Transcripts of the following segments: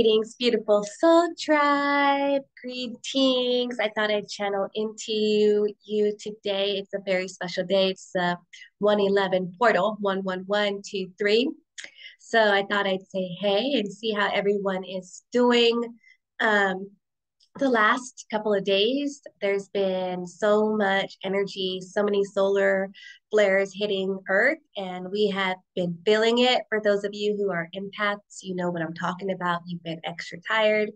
Greetings, beautiful soul tribe. Greetings. I thought I'd channel into you today. It's a very special day. It's the 111 portal, 11123. So I thought I'd say hey and see how everyone is doing. Um, the last couple of days, there's been so much energy, so many solar flares hitting Earth, and we have been feeling it. For those of you who are empaths, you know what I'm talking about. You've been extra tired,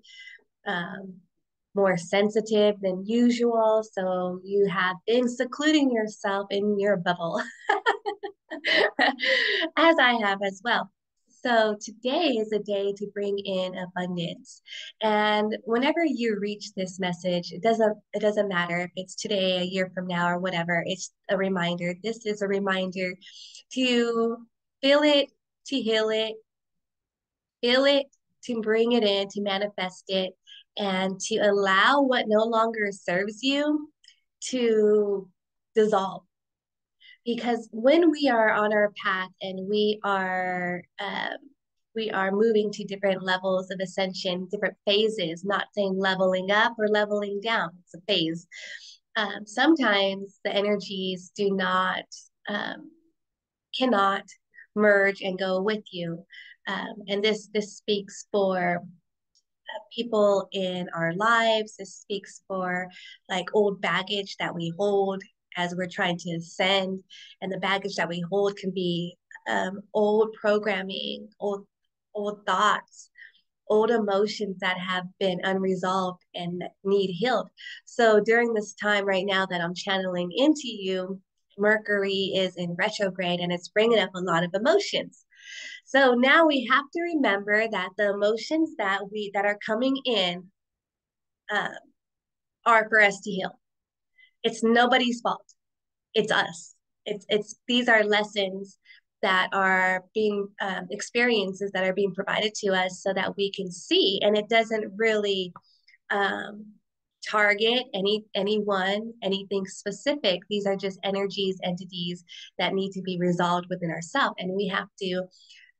um, more sensitive than usual. So you have been secluding yourself in your bubble, as I have as well. So today is a day to bring in abundance. And whenever you reach this message, it doesn't it doesn't matter if it's today, a year from now, or whatever. It's a reminder. This is a reminder to feel it, to heal it, feel it, to bring it in, to manifest it, and to allow what no longer serves you to dissolve because when we are on our path and we are um, we are moving to different levels of ascension different phases not saying leveling up or leveling down it's a phase um, sometimes the energies do not um, cannot merge and go with you. Um, and this this speaks for uh, people in our lives. This speaks for like old baggage that we hold as we're trying to ascend. And the baggage that we hold can be um, old programming, old old thoughts, old emotions that have been unresolved and need healed. So during this time right now that I'm channeling into you, Mercury is in retrograde and it's bringing up a lot of emotions. So now we have to remember that the emotions that we that are coming in um, are for us to heal. It's nobody's fault. It's us. It's it's these are lessons that are being um, experiences that are being provided to us so that we can see, and it doesn't really um, target any anyone, anything specific. These are just energies, entities that need to be resolved within ourselves, and we have to.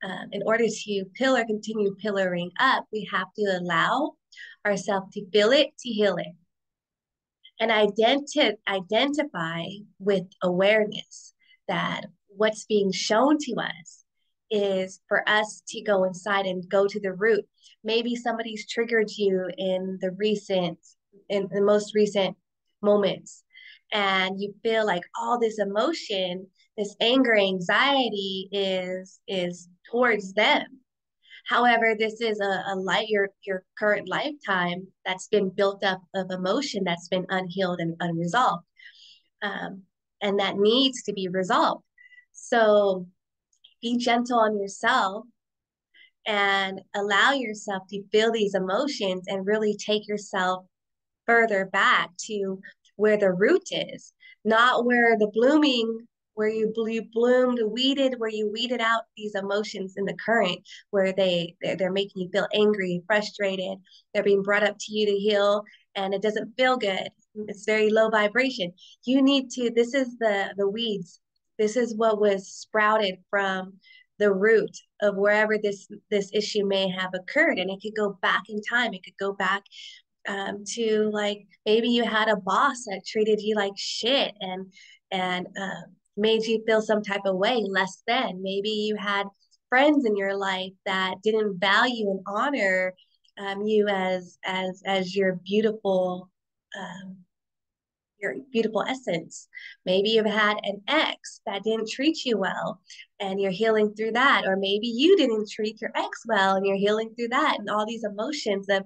Um, in order to pillar, continue pillaring up, we have to allow ourselves to feel it, to heal it and identi- identify with awareness that what's being shown to us is for us to go inside and go to the root. Maybe somebody's triggered you in the recent, in the most recent moments, and you feel like all this emotion, this anger, anxiety is is towards them However, this is a, a light your your current lifetime that's been built up of emotion that's been unhealed and unresolved, um, and that needs to be resolved. So, be gentle on yourself and allow yourself to feel these emotions and really take yourself further back to where the root is, not where the blooming where you, bloomed, weeded, where you weeded out these emotions in the current, where they they're, they're making you feel angry, frustrated. They're being brought up to you to heal, and it doesn't feel good. It's very low vibration. You need to. This is the the weeds. This is what was sprouted from the root of wherever this this issue may have occurred, and it could go back in time. It could go back um, to like maybe you had a boss that treated you like shit and and um, made you feel some type of way less than. Maybe you had friends in your life that didn't value and honor um, you as as as your beautiful um, your beautiful essence. Maybe you've had an ex that didn't treat you well and you're healing through that. Or maybe you didn't treat your ex well and you're healing through that. And all these emotions of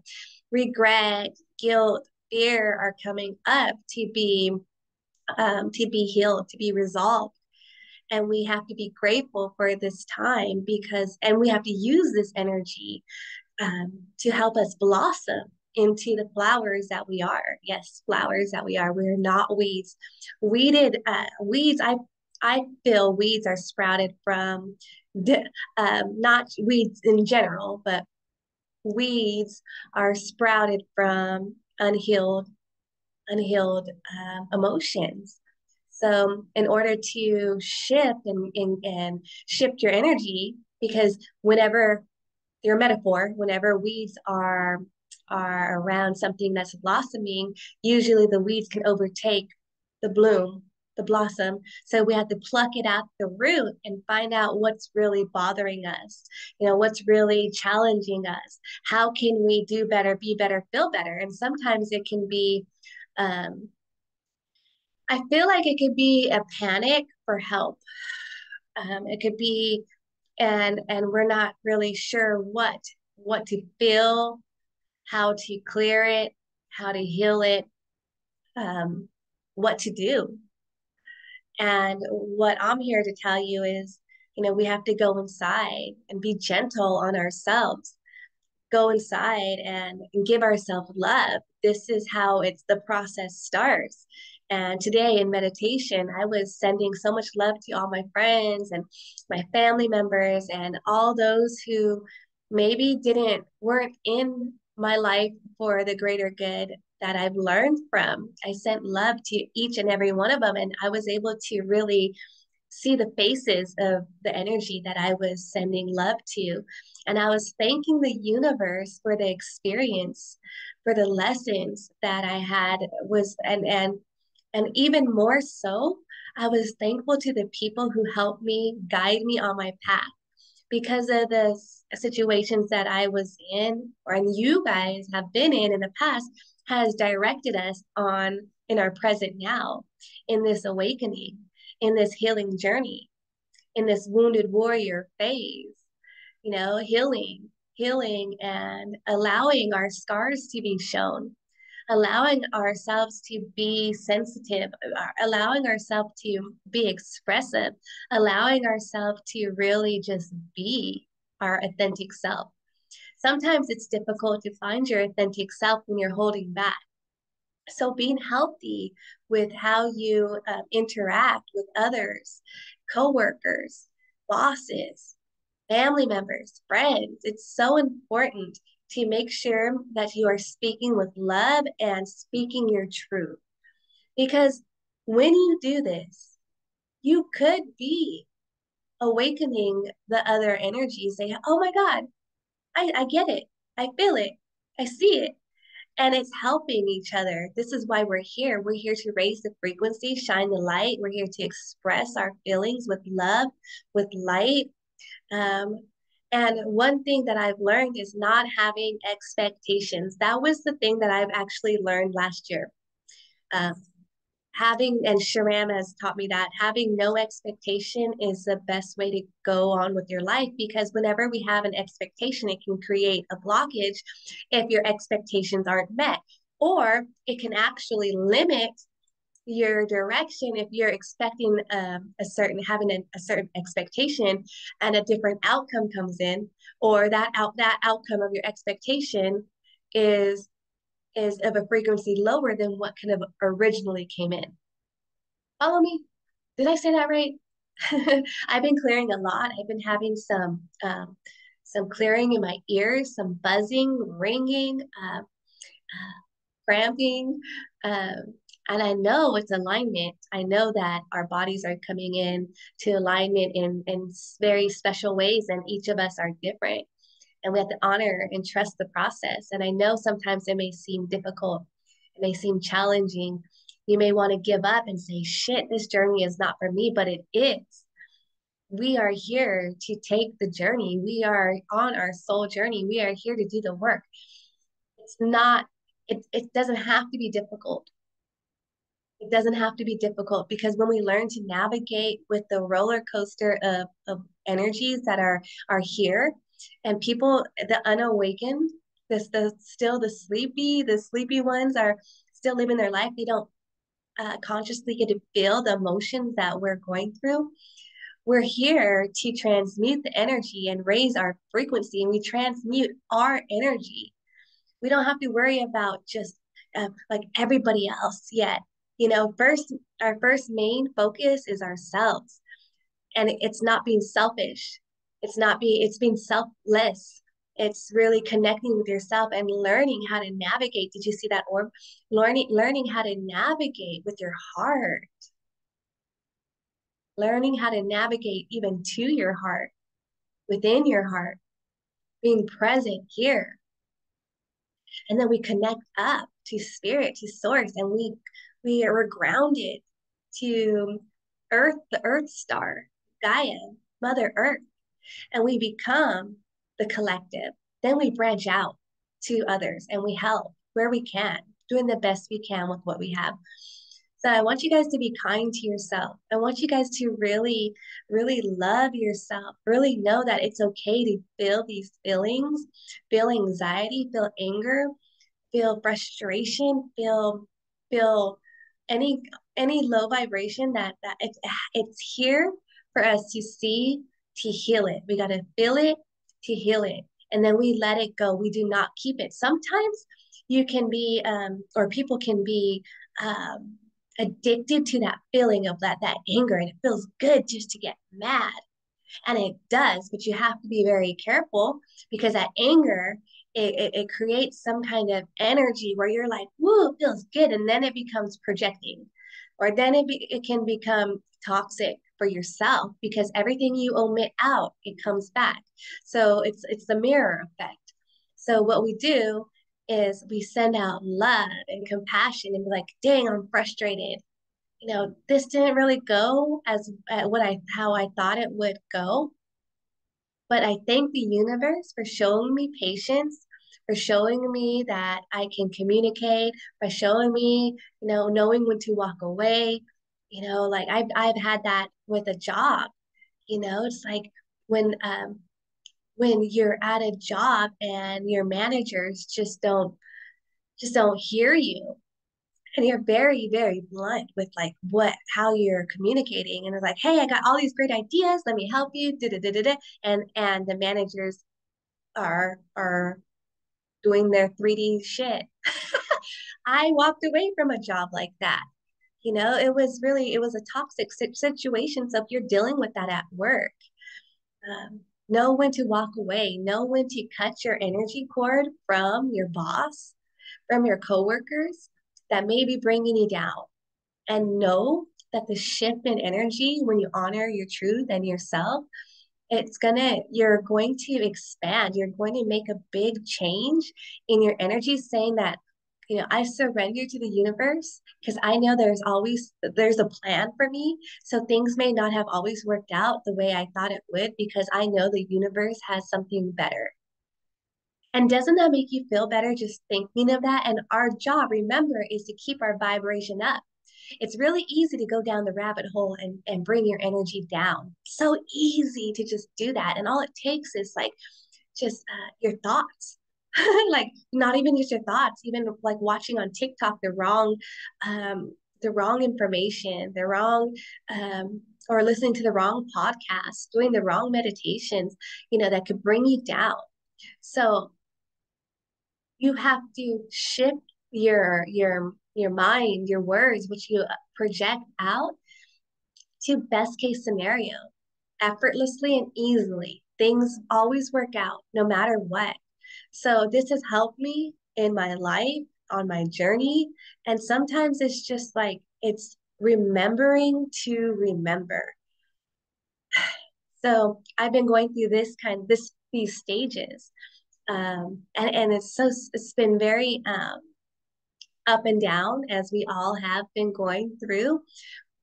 regret, guilt, fear are coming up to be um, to be healed, to be resolved. And we have to be grateful for this time because, and we have to use this energy um, to help us blossom into the flowers that we are. Yes, flowers that we are. We're not weeds. Weeded uh, weeds. I I feel weeds are sprouted from um, not weeds in general, but weeds are sprouted from unhealed unhealed um, emotions. So, in order to shift and, and, and shift your energy, because whenever your metaphor, whenever weeds are are around something that's blossoming, usually the weeds can overtake the bloom, the blossom. So we have to pluck it out the root and find out what's really bothering us. You know, what's really challenging us. How can we do better, be better, feel better? And sometimes it can be um, I feel like it could be a panic for help. Um, it could be, and and we're not really sure what what to feel, how to clear it, how to heal it, um, what to do. And what I'm here to tell you is, you know, we have to go inside and be gentle on ourselves. Go inside and, and give ourselves love. This is how it's the process starts. And today in meditation, I was sending so much love to all my friends and my family members and all those who maybe didn't weren't in my life for the greater good that I've learned from. I sent love to each and every one of them and I was able to really see the faces of the energy that I was sending love to. And I was thanking the universe for the experience, for the lessons that I had was and and and even more so, I was thankful to the people who helped me guide me on my path because of the situations that I was in or and you guys have been in in the past has directed us on in our present now in this awakening in this healing journey in this wounded warrior phase you know healing healing and allowing our scars to be shown allowing ourselves to be sensitive, uh, allowing ourselves to be expressive, allowing ourselves to really just be our authentic self. Sometimes it's difficult to find your authentic self when you're holding back. So, being healthy with how you uh, interact with others, coworkers, bosses, family members, friends, it's so important to make sure that you are speaking with love and speaking your truth. Because when you do this, you could be awakening the other energies. Say, oh my God, I, I get it. I feel it. I see it. And it's helping each other. This is why we're here. We're here to raise the frequency, shine the light. We're here to express our feelings with love, with light. Um, and one thing that I've learned is not having expectations. That was the thing that I've actually learned last year. Um, having, and Sharam has taught me that having no expectation is the best way to go on with your life because whenever we have an expectation, it can create a blockage if your expectations aren't met. Or it can actually limit your direction if you're expecting um, a certain having a, a, certain expectation and a different outcome comes in or that out that outcome of your expectation is is of a frequency lower than what kind of originally came in follow me did i say that right i've been clearing a lot i've been having some um, some clearing in my ears some buzzing ringing uh, uh, cramping um, and I know it's alignment. I know that our bodies are coming in to alignment in, in very special ways, and each of us are different. And we have to honor and trust the process. And I know sometimes it may seem difficult, it may seem challenging. You may want to give up and say, shit, this journey is not for me, but it is. We are here to take the journey. We are on our soul journey. We are here to do the work. It's not, it, it doesn't have to be difficult it doesn't have to be difficult because when we learn to navigate with the roller coaster of, of energies that are are here and people the unawakened this the still the sleepy the sleepy ones are still living their life. They don't uh, consciously get to feel the emotions that we're going through. We're here to transmute the energy and raise our frequency and we transmute our energy. We don't have to worry about just uh, like everybody else yet. You know first our first main focus is ourselves. And it's not being selfish it's not being it's being selfless. It's really connecting with yourself and learning how to navigate. Did you see that orb? Learning learning how to navigate with your heart. Learning how to navigate even to your heart within your heart being present here. And then we connect up to spirit, to source, and we we are grounded to earth, the earth star, Gaia, Mother Earth, and we become the collective. Then we branch out to others and we help where we can, doing the best we can with what we have. So I want you guys to be kind to yourself. I want you guys to really, really love yourself. Really know that it's okay to feel these feelings, feel anxiety, feel anger, feel frustration, feel feel any any low vibration that that it's it's here for us to see to heal it. We got to feel it to heal it, and then we let it go. We do not keep it. Sometimes you can be, um, or people can be. Um, addicted to that feeling of that that anger and it feels good just to get mad and it does but you have to be very careful because that anger it, it, it, creates some kind of energy where you're like whoa it feels good and then it becomes projecting or then it, be, it can become toxic for yourself because everything you omit out it comes back so it's it's the mirror effect so what we do is we send out love and compassion and be like, dang, I'm frustrated. You know, this didn't really go as uh, what I how I thought it would go. But I thank the universe for showing me patience, for showing me that I can communicate, for showing me, you know, knowing when to walk away. You know, like I've I've had that with a job. You know, it's like when um when you're at a job and your managers just don't just don't hear you and you're very very blunt with like what how you're communicating and it's like hey i got all these great ideas let me help you da, da, da, da, and and the managers are are doing their 3d shit i walked away from a job like that you know it was really it was a toxic situation so if you're dealing with that at work um, know when to walk away know when to cut your energy cord from your boss from your coworkers that may be bringing you down and know that the shift in energy when you honor your truth and yourself it's gonna you're going to expand you're going to make a big change in your energy saying that you know i surrender to the universe because i know there's always there's a plan for me. So things may not have always worked out the way i thought it would because i know the universe has something better. And doesn't that make you feel better just thinking of that? And our job remember is to keep our vibration up. It's really easy to go down the rabbit hole and, and bring your energy down. So easy to just do that. And all it takes is like just uh, your thoughts like not even just your thoughts, even like watching on TikTok the wrong, um, the wrong information, the wrong, um, or listening to the wrong podcast, doing the wrong meditations, you know, that could bring you down. So you have to shift your your your mind, your words, which you project out to best case scenario, effortlessly and easily. Things always work out no matter what. So this has helped me in my life, on my journey. And sometimes it's just like, it's remembering to remember. So I've been going through this kind of this these stages. Um, and, and it's so it's been very um, up and down as we all have been going through,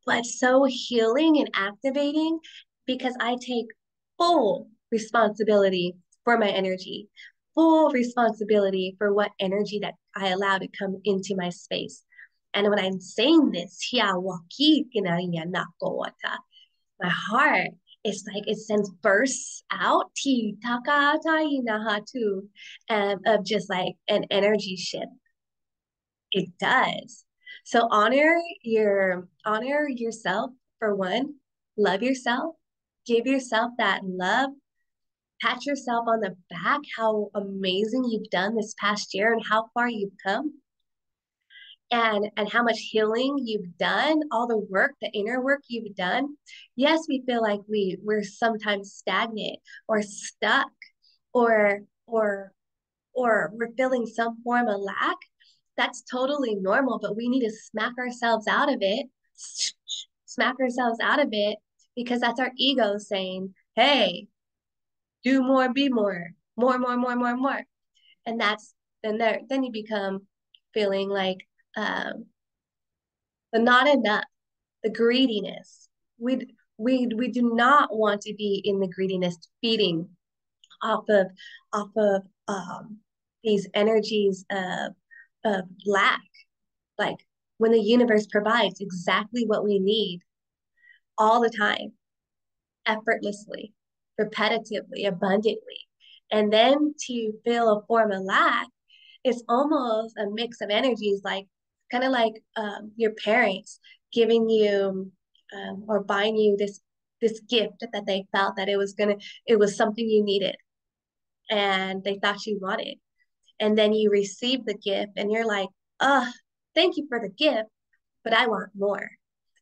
but so healing and activating because I take full responsibility for my energy full responsibility for what energy that I allow to come into my space. And when I'm saying this, my heart is like it sends bursts out of just like an energy shift. It does. So honor your honor yourself for one, love yourself, give yourself that love pat yourself on the back how amazing you've done this past year and how far you've come and and how much healing you've done all the work the inner work you've done. Yes we feel like we we're sometimes stagnant or stuck or or or we're feeling some form of lack. That's totally normal but we need to smack ourselves out of it smack ourselves out of it because that's our ego saying hey do more, be more. more, more, more, more, more. And that's then there then you become feeling like um the not enough, the greediness. We we we do not want to be in the greediness feeding off of off of um these energies of of lack. Like when the universe provides exactly what we need all the time, effortlessly, repetitively, abundantly. And then to feel a form of lack, it's almost a mix of energies, like kind of like um, your parents giving you um, or buying you this this gift that they felt that it was gonna it was something you needed and they thought you wanted and then you receive the gift and you're like oh thank you for the gift but i want more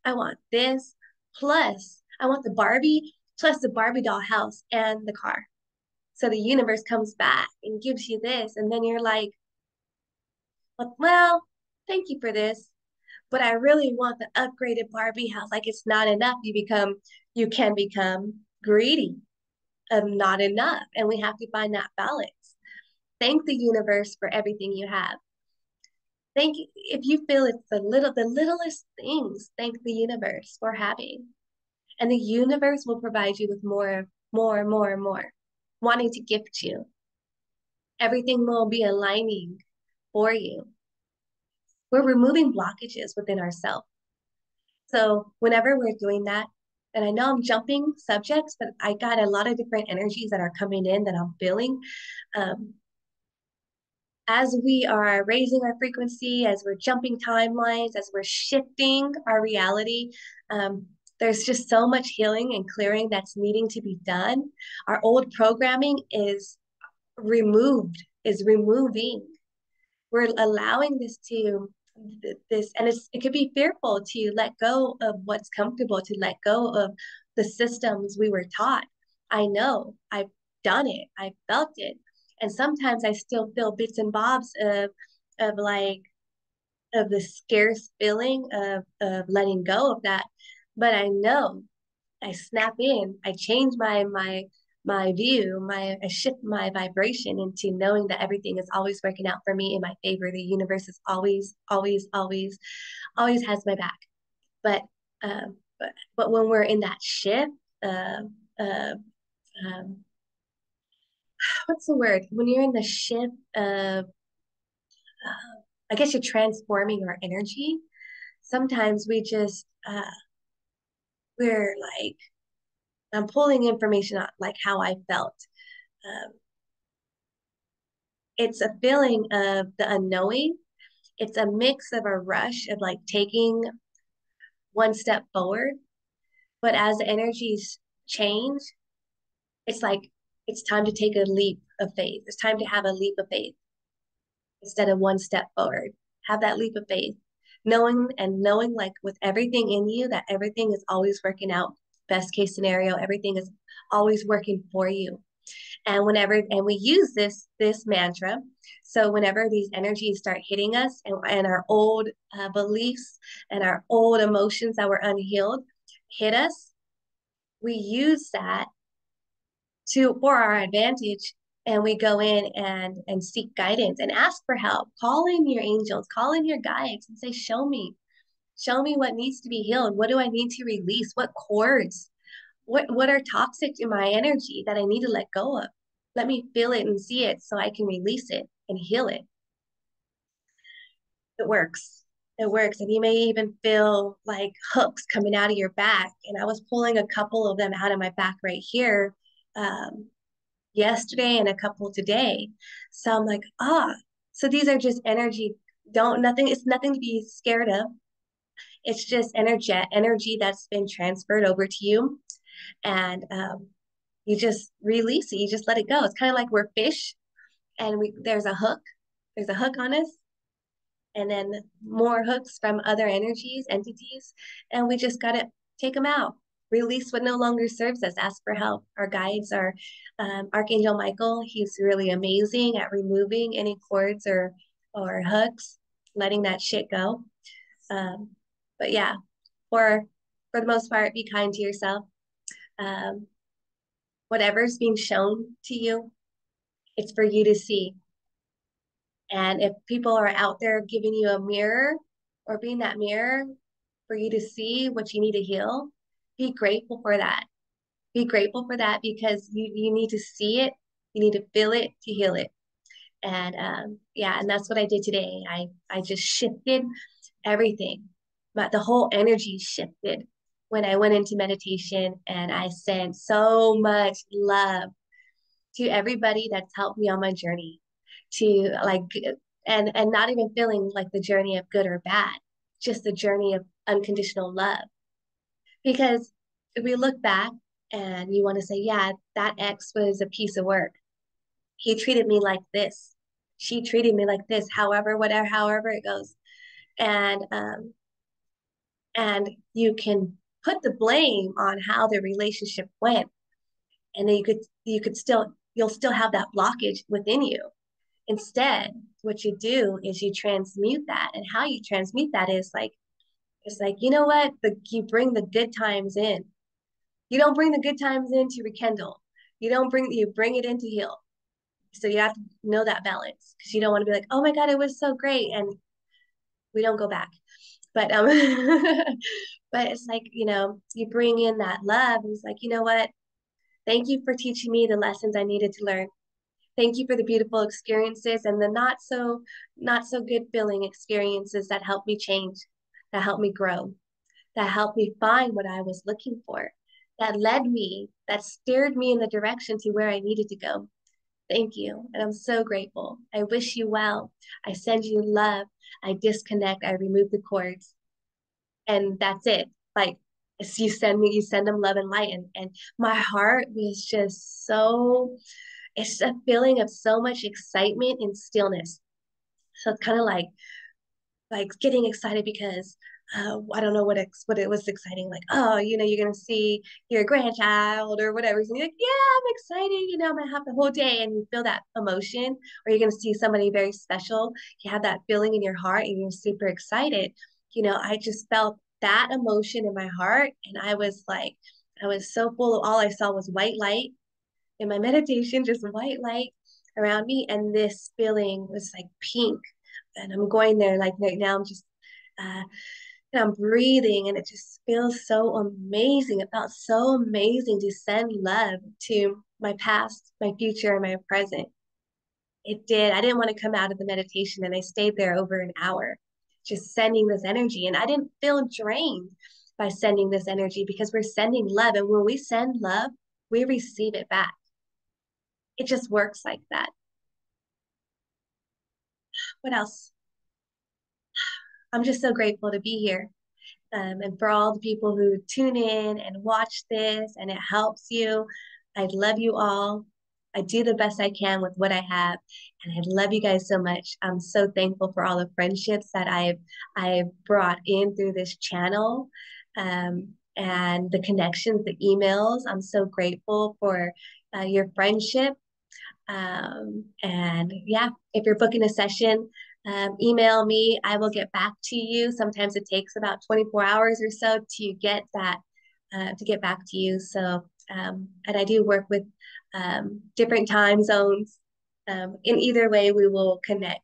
i want this plus i want the barbie plus the barbie doll house and the car. So the universe comes back and gives you this and then you're like well thank you for this but i really want the upgraded barbie house. Like it's not enough. You become you can become greedy of not enough and we have to find that balance. Thank the universe for everything you have. Thank if you feel it's the little the littlest things thank the universe for having and the universe will provide you with more more more more wanting to gift you. Everything will be aligning for you. We're removing blockages within ourselves. So whenever we're doing that and i know i'm jumping subjects but i got a lot of different energies that are coming in that i'm feeling. Um, as we are raising our frequency, as we're jumping timelines, as we're shifting our reality, um, there's just so much healing and clearing that's needing to be done. Our old programming is removed, is removing. We're allowing this to this and it's it could be fearful to let go of what's comfortable to let go of the systems we were taught i know i've done it i felt it and sometimes I still feel bits and bobs of of like of the scarce feeling of of letting go of that. But I know I snap in, I change my my my view, my I shift my vibration into knowing that everything is always working out for me in my favor. The universe is always, always, always, always has my back. But um, but but when we're in that shift, uh, uh, um, what's the word when you're in the shift of uh, i guess you're transforming your energy sometimes we just uh, we're like i'm pulling information out like how i felt um, it's a feeling of the unknowing it's a mix of a rush of like taking one step forward but as the energies change it's like it's time to take a leap of faith. It's time to have a leap of faith instead of one step forward. Have that leap of faith, knowing and knowing like with everything in you that everything is always working out. Best case scenario, everything is always working for you. And whenever and we use this this mantra, so whenever these energies start hitting us and, and our old uh, beliefs and our old emotions that were unhealed hit us, we use that to for our advantage and we go in and and seek guidance and ask for help. Call in your angels call in your guides and say show me show me what needs to be healed. What do i need to release? What cords? What what are toxic in my energy that i need to let go of? Let me feel it and see it so i can release it and heal it. It works. It works. And you may even feel like hooks coming out of your back. And i was pulling a couple of them out of my back right here um, yesterday and a couple today. So I'm like, ah, so these are just energy. Don't nothing. It's nothing to be scared of. It's just energy, energy that's been transferred over to you, and um, you just release it. You just let it go. It's kind of like we're fish, and we there's a hook. There's a hook on us, and then more hooks from other energies, entities, and we just gotta take them out release what no longer serves us, ask for help. Our guides are um, Archangel Michael. He's really amazing at removing any cords or or hooks, letting that shit go. Um, but yeah, for for the most part, be kind to yourself. Um, whatever's being shown to you, It's for you to see. And if people are out there giving you a mirror or being that mirror for you to see what you need to heal, be grateful for that. Be grateful for that because you, you need to see it, you need to feel it to heal it. And um, yeah, and that's what I did today. I I just shifted everything. But the whole energy shifted when I went into meditation and I sent so much love to everybody that's helped me on my journey to like and and not even feeling like the journey of good or bad just the journey of unconditional love because if we look back and you want to say yeah that ex was a piece of work. He treated me like this. She treated me like this however whatever however it goes. And um and you can put the blame on how the relationship went. And then you could you could still you'll still have that blockage within you. Instead what you do is you transmute that. And how you transmute that is like it's like you know what? The you bring the good times in. You don't bring the good times in to rekindle. You don't bring you bring it in to heal. So you have to know that balance because you don't want to be like oh my god it was so great and we don't go back. But um but it's like you know you bring in that love and it's like you know what? Thank you for teaching me the lessons i needed to learn. Thank you for the beautiful experiences and the not so not so good feeling experiences that helped me change that helped me grow that helped me find what i was looking for that led me that steered me in the direction to where i needed to go. Thank you and i'm so grateful. I wish you well. I send you love. I disconnect. I remove the cords. And that's it. Like you send me you send them love and light and, and my heart was just so it's a feeling of so much excitement and stillness. So it's kind of like like getting excited because uh, I don't know what ex- what it was exciting. Like, oh, you know, you're gonna see your grandchild or whatever. So you're like, yeah, I'm excited. You know, I'm gonna have the whole day, and you feel that emotion. Or you're gonna see somebody very special. You have that feeling in your heart, and you're super excited. You know, I just felt that emotion in my heart, and I was like, I was so full of all I saw was white light in my meditation, just white light around me. And this feeling was like pink. And I'm going there like right now, I'm just, uh, and I'm breathing and it just feels so amazing. It felt so amazing to send love to my past, my future, and my present. It did. I didn't want to come out of the meditation and I stayed there over an hour just sending this energy. And I didn't feel drained by sending this energy because we're sending love. And when we send love, we receive it back it just works like that. What else? I'm just so grateful to be here. Um, and for all the people who tune in and watch this and it helps you, I love you all. I do the best I can with what I have, and I love you guys so much. I'm so thankful for all the friendships that I've I've brought in through this channel, um, and the connections, the emails. I'm so grateful for uh, your friendship um, and yeah, if you're booking a session, um, email me. I will get back to you. Sometimes it takes about 24 hours or so to get that, uh, to get back to you. So, um, and I do work with um, different time zones. Um, in either way, we will connect.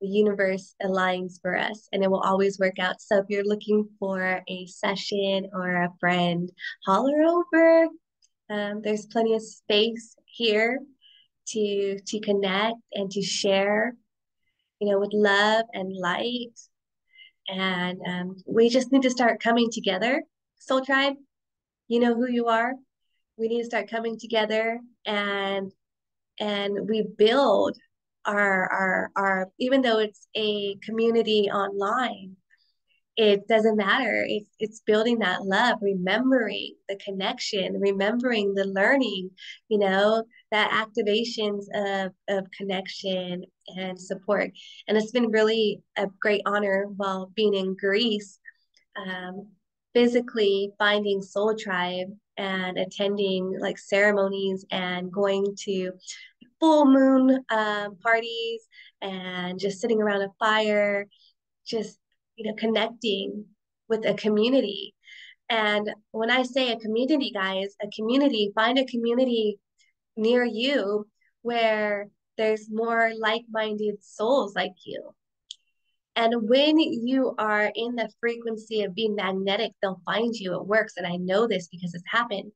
The universe aligns for us and it will always work out. So if you're looking for a session or a friend, holler over. Um, there's plenty of space here to to connect and to share, you know, with love and light. And um, we just need to start coming together. Soul Tribe, you know who you are. We need to start coming together and and we build our our our even though it's a community online it doesn't matter. It's it's building that love, remembering the connection, remembering the learning, you know, that activations of of connection and support. And it's been really a great honor while being in Greece, um, physically finding Soul Tribe and attending like ceremonies and going to full moon um, parties and just sitting around a fire, just you know, connecting with a community. And when I say a community, guys, a community, find a community near you where there's more like-minded souls like you. And when you are in the frequency of being magnetic, they'll find you. It works. And I know this because it's happened.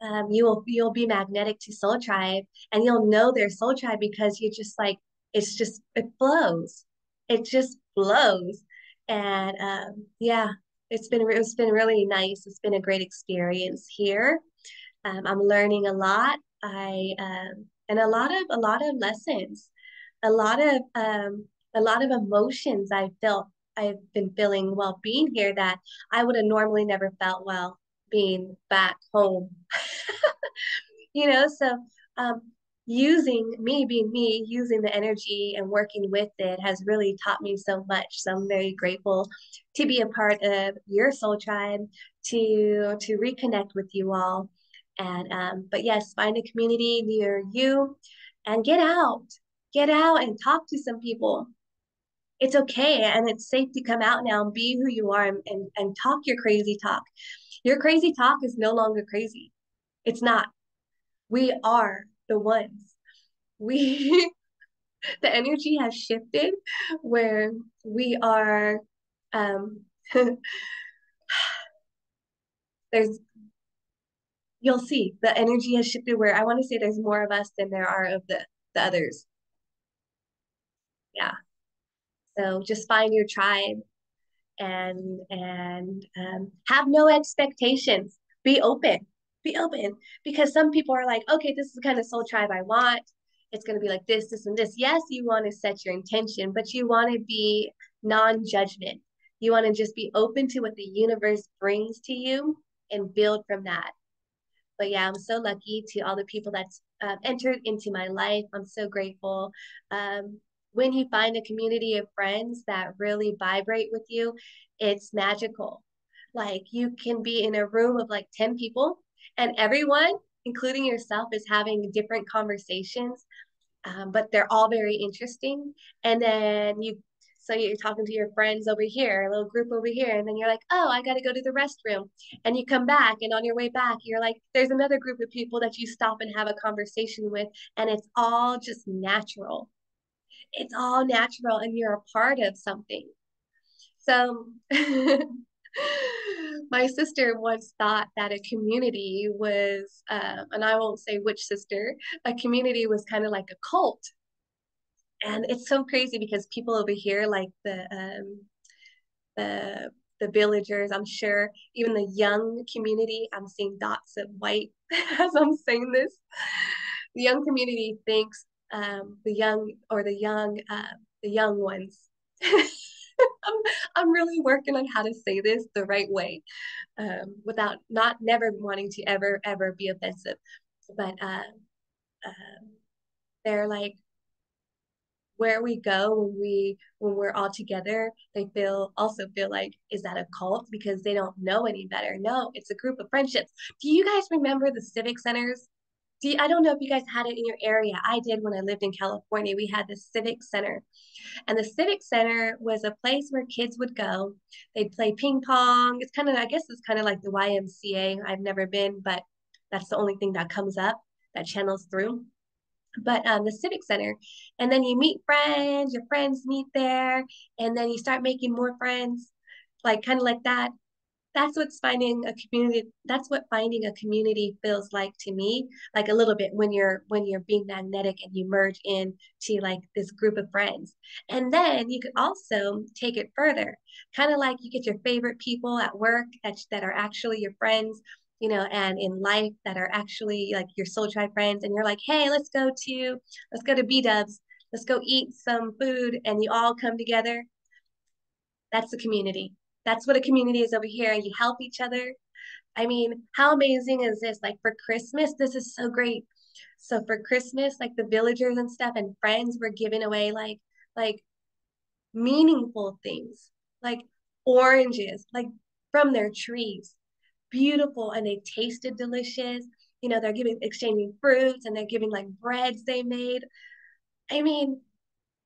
Um, you will you'll be magnetic to Soul Tribe and you'll know their Soul Tribe because you just like it's just it flows. It just blows. And um, yeah, it's been it's been really nice. It's been a great experience here. Um, I'm learning a lot. I um, and a lot of a lot of lessons, a lot of um, a lot of emotions I felt I've been feeling while being here that I would have normally never felt while being back home. you know, so um, using me being me, using the energy and working with it has really taught me so much. So I'm very grateful to be a part of your soul tribe, to to reconnect with you all. And um, but yes, find a community near you and get out. Get out and talk to some people. It's okay and it's safe to come out now and be who you are and, and, and talk your crazy talk. Your crazy talk is no longer crazy. It's not. We are the ones. We the energy has shifted where we are um there's you'll see the energy has shifted where I want to say there's more of us than there are of the the others. Yeah. So just find your tribe and and um, have no expectations. Be open. Be open because some people are like, okay, this is the kind of soul tribe I want. It's going to be like this, this, and this. Yes, you want to set your intention, but you want to be non-judgment. You want to just be open to what the universe brings to you and build from that. But yeah, I'm so lucky to all the people that's uh, entered into my life. I'm so grateful. Um, when you find a community of friends that really vibrate with you, it's magical. Like you can be in a room of like 10 people and everyone, including yourself, is having different conversations, um, but they're all very interesting. And then you, so you're talking to your friends over here, a little group over here, and then you're like, oh, I got to go to the restroom. And you come back, and on your way back, you're like, there's another group of people that you stop and have a conversation with, and it's all just natural it's all natural and you're a part of something. So my sister once thought that a community was, uh, and I won't say which sister, a community was kind of like a cult. And it's so crazy because people over here, like the um, the the villagers, I'm sure, even the young community, I'm seeing dots of white as I'm saying this. The young community thinks um, the young or the young uh, the young ones. I'm, I'm really working on how to say this the right way um, without not never wanting to ever ever be offensive. But uh, uh, they're like where we go when we when we're all together they feel also feel like is that a cult? Because they don't know any better. No it's a group of friendships. Do you guys remember the civic centers do I don't know if you guys had it in your area. I did when I lived in California. We had the Civic Center. And the Civic Center was a place where kids would go. They'd play ping pong. It's kind of, I guess it's kind of like the YMCA. I've never been, but that's the only thing that comes up that channels through. But um, the Civic Center. And then you meet friends, your friends meet there, and then you start making more friends, like kind of like that that's what's finding a community that's what finding a community feels like to me like a little bit when you're when you're being magnetic and you merge in to like this group of friends. And then you could also take it further kind of like you get your favorite people at work that, that are actually your friends you know and in life that are actually like your soul tribe friends and you're like hey let's go to let's go to b-dubs let's go eat some food and you all come together. That's the community that's what a community is over here. You help each other. I mean, how amazing is this? Like for Christmas, this is so great. So for Christmas, like the villagers and stuff and friends were giving away like like meaningful things, like oranges, like from their trees. Beautiful and they tasted delicious. You know, they're giving exchanging fruits and they're giving like breads they made. I mean,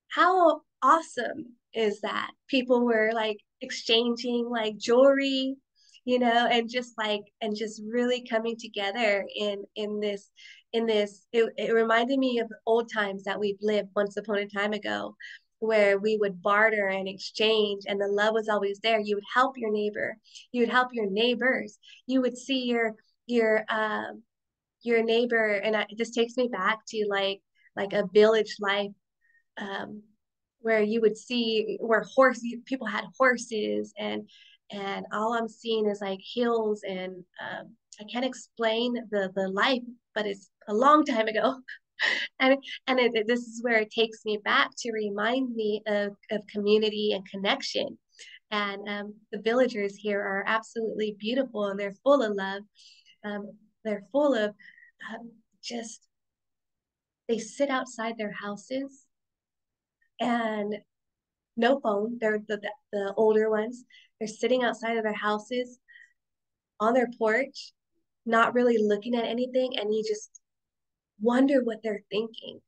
how awesome is that? People were like exchanging like jewelry, you know, and just like and just really coming together in in this in this it, it reminded me of old times that we've lived once upon a time ago where we would barter and exchange and the love was always there. You would help your neighbor you would help your neighbors you would see your your um your neighbor and I, this takes me back to like like a village life um where you would see where horse people had horses and and all I'm seeing is like hills and um, I can't explain the the life, but it's a long time ago. and and it, this is where it takes me back to remind me of, of community and connection. And um, the villagers here are absolutely beautiful and they're full of love. Um, they're full of um, just, they sit outside their houses and no phone. They're the, the older ones. They're sitting outside of their houses on their porch, not really looking at anything. And you just wonder what they're thinking.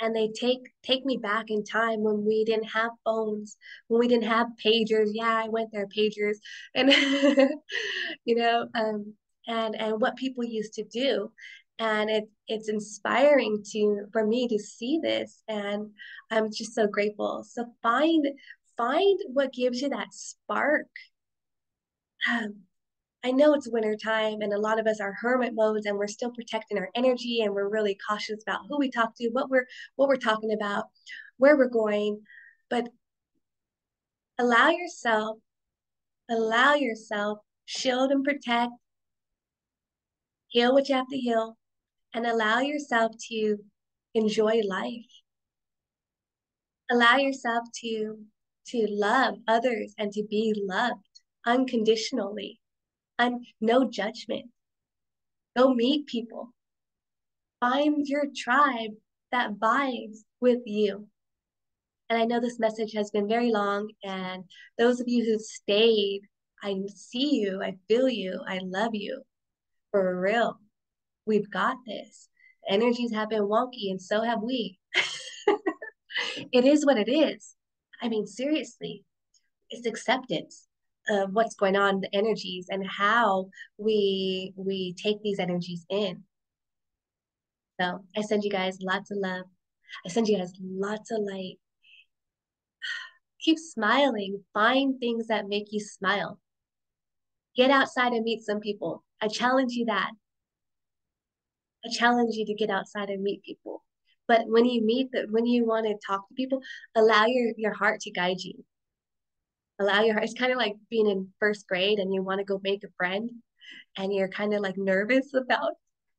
And they take take me back in time when we didn't have phones, when we didn't have pagers. Yeah, I went there, pagers, and you know, um, and and what people used to do and it, it's inspiring to for me to see this and i'm just so grateful. So find find what gives you that spark. Um, i know it's winter time and a lot of us are hermit modes and we're still protecting our energy and we're really cautious about who we talk to what we're what we're talking about where we're going. But allow yourself allow yourself shield and protect. Heal what you have to heal and allow yourself to enjoy life. Allow yourself to, to love others and to be loved unconditionally, and no judgment. Go meet people. Find your tribe that vibes with you. And I know this message has been very long, and those of you who stayed, I see you, I feel you, I love you for real. We've got this. Energies have been wonky, and so have we. it is what it is. I mean, seriously, it's acceptance of what's going on, the energies, and how we we take these energies in. So I send you guys lots of love. I send you guys lots of light. Keep smiling. Find things that make you smile. Get outside and meet some people. I challenge you that. Challenge you to get outside and meet people. But when you meet that, when you want to talk to people, allow your, your heart to guide you. Allow your heart. It's kind of like being in first grade and you want to go make a friend and you're kind of like nervous about,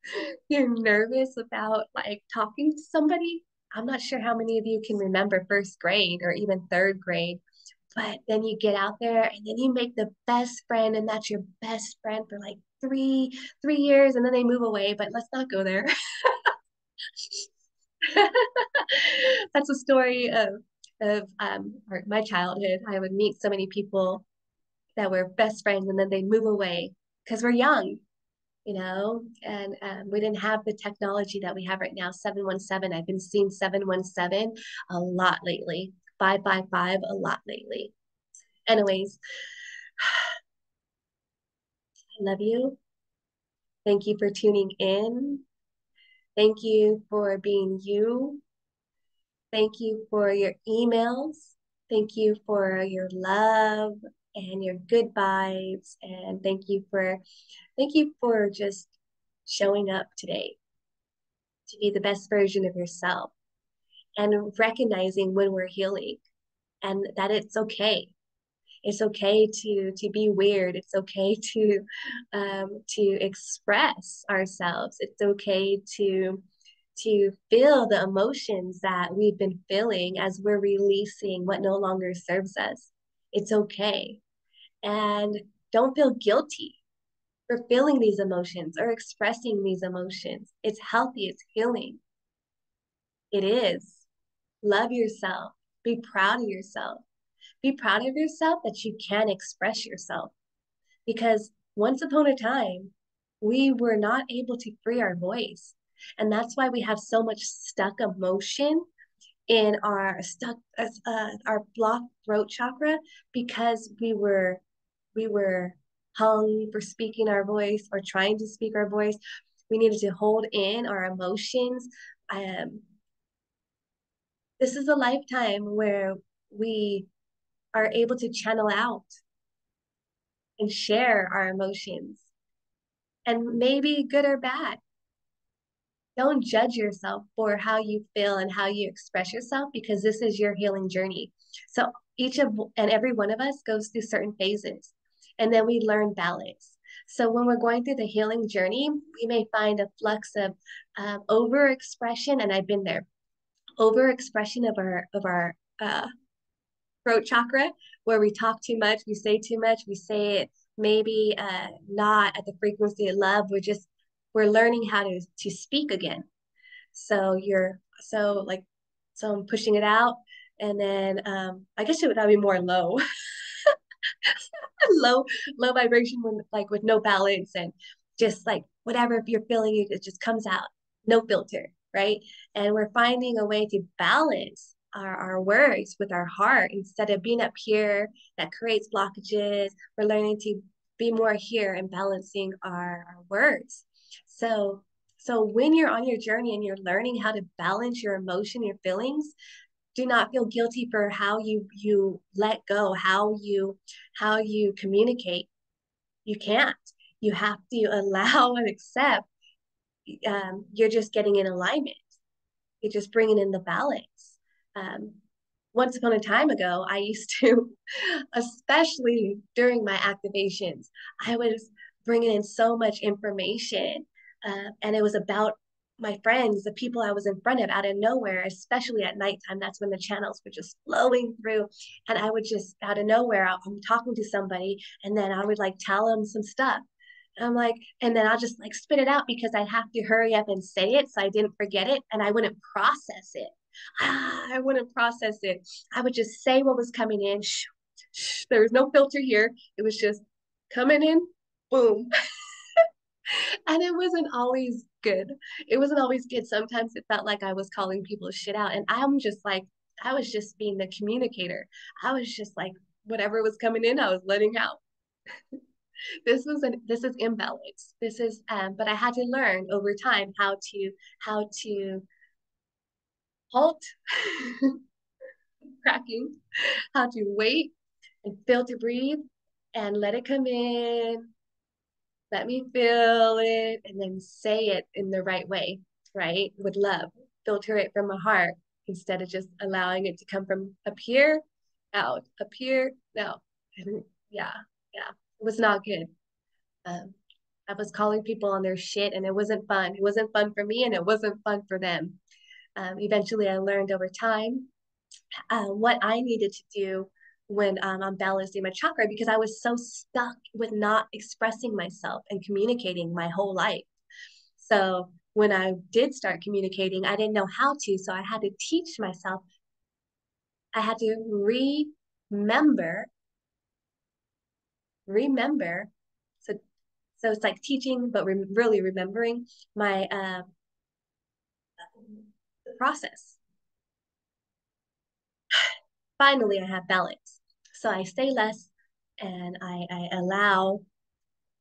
you're nervous about like talking to somebody. I'm not sure how many of you can remember first grade or even third grade, but then you get out there and then you make the best friend and that's your best friend for like three three years and then they move away but let's not go there. That's a story of of um, my childhood. I would meet so many people that were best friends and then they move away because we're young you know? And um, we didn't have the technology that we have right now 717 i've been seeing 717 a lot lately 555 a lot lately. Anyways love you. Thank you for tuning in. Thank you for being you. Thank you for your emails. Thank you for your love and your good vibes. And thank you for thank you for just showing up today to be the best version of yourself and recognizing when we're healing and that it's okay it's okay to to be weird. It's okay to um, to express ourselves. It's okay to to feel the emotions that we've been feeling as we're releasing what no longer serves us. It's okay. And don't feel guilty for feeling these emotions or expressing these emotions. It's healthy. It's healing. It is. Love yourself. Be proud of yourself be proud of yourself that you can express yourself. Because once upon a time, we were not able to free our voice. And that's why we have so much stuck emotion in our stuck uh, our blocked throat chakra because we were we were hung for speaking our voice or trying to speak our voice. We needed to hold in our emotions. Um, this is a lifetime where we are able to channel out and share our emotions and maybe good or bad. Don't judge yourself for how you feel and how you express yourself because this is your healing journey. So each of and every one of us goes through certain phases and then we learn balance. So when we're going through the healing journey, we may find a flux of um, overexpression, and I've been there, overexpression of our of our uh, throat chakra, where we talk too much, we say too much, we say it maybe uh, not at the frequency of love. We're just we're learning how to to speak again. So you're so like so I'm pushing it out, and then um, I guess it would be more low. low low vibration when like with no balance and just like whatever if you're feeling it just comes out no filter right and we're finding a way to balance our, our words with our heart instead of being up here that creates blockages. We're learning to be more here and balancing our, our words. So so when you're on your journey and you're learning how to balance your emotion your feelings do not feel guilty for how you you let go how you how you communicate. You can't. You have to allow and accept um, you're just getting in alignment. You're just bringing in the balance um, once upon a time ago i used to especially during my activations i was bringing in so much information uh, and it was about my friends, the people I was in front of out of nowhere, especially at nighttime, that's when the channels were just flowing through. And I would just out of nowhere, I'm talking to somebody, and then I would like tell them some stuff. I'm like, and then I'll just like spit it out because I'd have to hurry up and say it so I didn't forget it and I wouldn't process it. Ah, I wouldn't process it. I would just say what was coming in. There was no filter here. It was just coming in, boom. and it wasn't always good. It wasn't always good. Sometimes it felt like I was calling people shit out. And I'm just like, I was just being the communicator. I was just like, whatever was coming in, I was letting out. this was an this is imbalance. This is um, but I had to learn over time how to how to halt cracking, how to wait and feel to breathe and let it come in let me feel it and then say it in the right way, right? With love, filter it from my heart instead of just allowing it to come from up here, out, up here, no. yeah, yeah, it was not good. Um, I was calling people on their shit and it wasn't fun. It wasn't fun for me and it wasn't fun for them. Um, eventually, I learned over time uh, what I needed to do when um, I'm balancing my chakra because I was so stuck with not expressing myself and communicating my whole life. So when I did start communicating, I didn't know how to. So I had to teach myself. I had to remember, remember. So, so it's like teaching, but re- really remembering my uh, process. Finally, I have balance. So I say less and I, I allow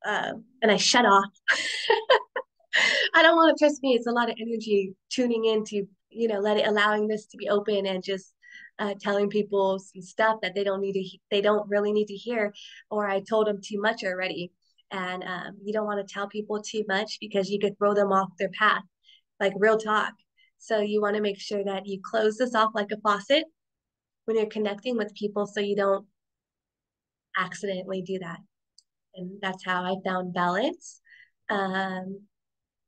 uh, and I shut off. I don't want to trust me. It's a lot of energy tuning into, you know, let it allowing this to be open and just uh, telling people some stuff that they don't need to, they don't really need to hear, or I told them too much already. And um, you don't want to tell people too much because you could throw them off their path, like real talk. So you want to make sure that you close this off like a faucet when you're connecting with people so you don't accidentally do that. And that's how I found balance. Um,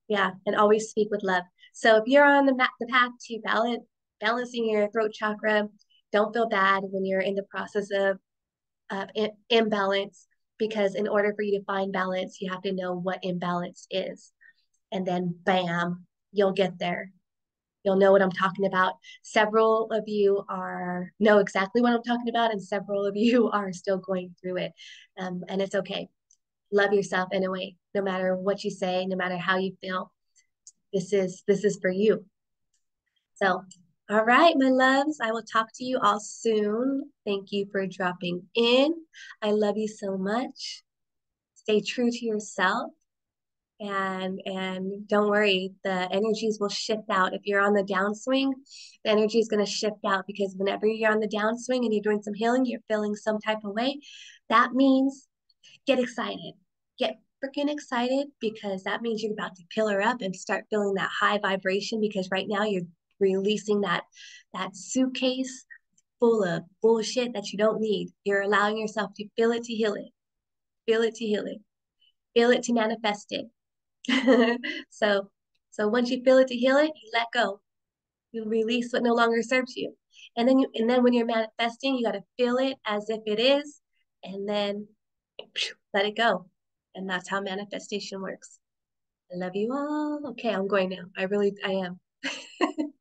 yeah, and always speak with love. So if you're on the, the path to balance, balancing your throat chakra, don't feel bad when you're in the process of uh, imbalance because in order for you to find balance, you have to know what imbalance is. And then bam, you'll get there you'll know what I'm talking about. Several of you are know exactly what I'm talking about, and several of you are still going through it. Um, and it's okay. Love yourself anyway, no matter what you say, no matter how you feel. This is this is for you. So, all right, my loves, I will talk to you all soon. Thank you for dropping in. I love you so much. stay true to yourself and and don't worry the energies will shift out. If you're on the downswing the energy is going to shift out because whenever you're on the downswing and you're doing some healing you're feeling some type of way that means get excited. Get freaking excited because that means you're about to pillar up and start feeling that high vibration because right now you're releasing that that suitcase full of bullshit that you don't need. You're allowing yourself to feel it to heal it. Feel it to heal it. Feel it to manifest it so so once you feel it to heal it, you let go. You release what no longer serves you. And then you and then when you're manifesting, you got to feel it as if it is, and then let it go. And that's how manifestation works. I love you all. Okay, I'm going now. I really I am.